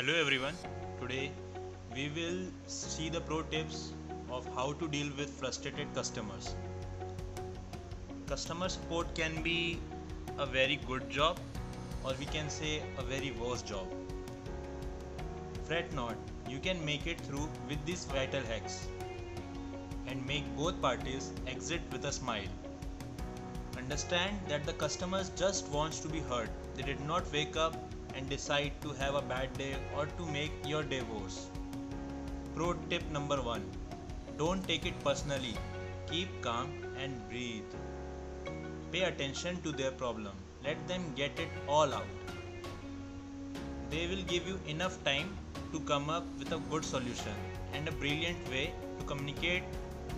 Hello everyone. Today we will see the pro tips of how to deal with frustrated customers. Customer support can be a very good job or we can say a very worse job. Fret not, you can make it through with these vital hacks and make both parties exit with a smile. Understand that the customers just wants to be heard. They did not wake up and decide to have a bad day or to make your day worse. Pro tip number 1. Don't take it personally. Keep calm and breathe. Pay attention to their problem. Let them get it all out. They will give you enough time to come up with a good solution and a brilliant way to communicate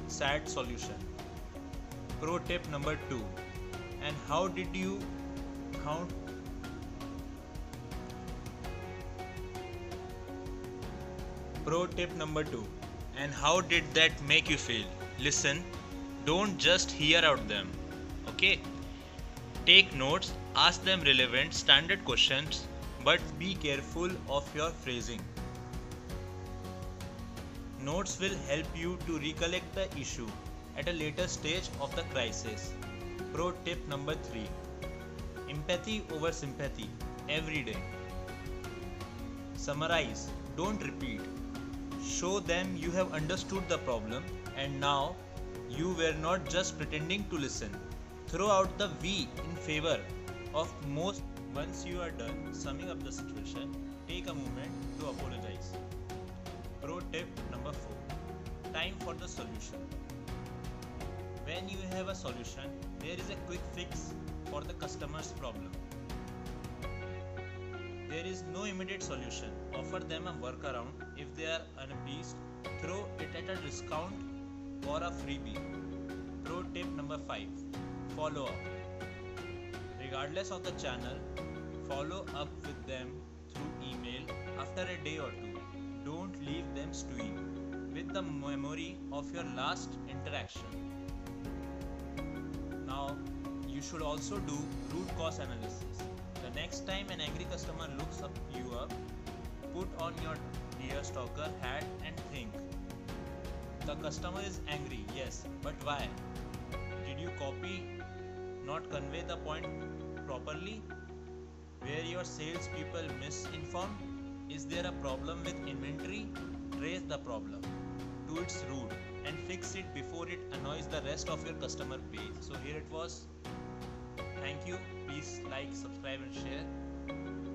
sad solution. Pro tip number 2. And how did you count Pro tip number 2. And how did that make you feel? Listen, don't just hear out them. Okay? Take notes, ask them relevant standard questions, but be careful of your phrasing. Notes will help you to recollect the issue at a later stage of the crisis. Pro tip number 3 Empathy over sympathy every day. Summarize, don't repeat. Show them you have understood the problem and now you were not just pretending to listen. Throw out the we in favor of most. Once you are done summing up the situation, take a moment to apologize. Pro tip number 4 Time for the solution. When you have a solution, there is a quick fix for the customer's problem. There is no immediate solution. Offer them a workaround if they are unappeased. Throw it at a discount or a freebie. Pro tip number 5 Follow up. Regardless of the channel, follow up with them through email after a day or two. Don't leave them stewing with the memory of your last interaction. Now, you should also do root cause analysis. The next time an angry customer looks up you up, put on your deer stalker hat and think. The customer is angry, yes, but why? Did you copy, not convey the point properly? Were your salespeople misinformed? Is there a problem with inventory? Trace the problem to its and fix it before it annoys the rest of your customer base. So here it was. Thank you. Please like, subscribe, and share.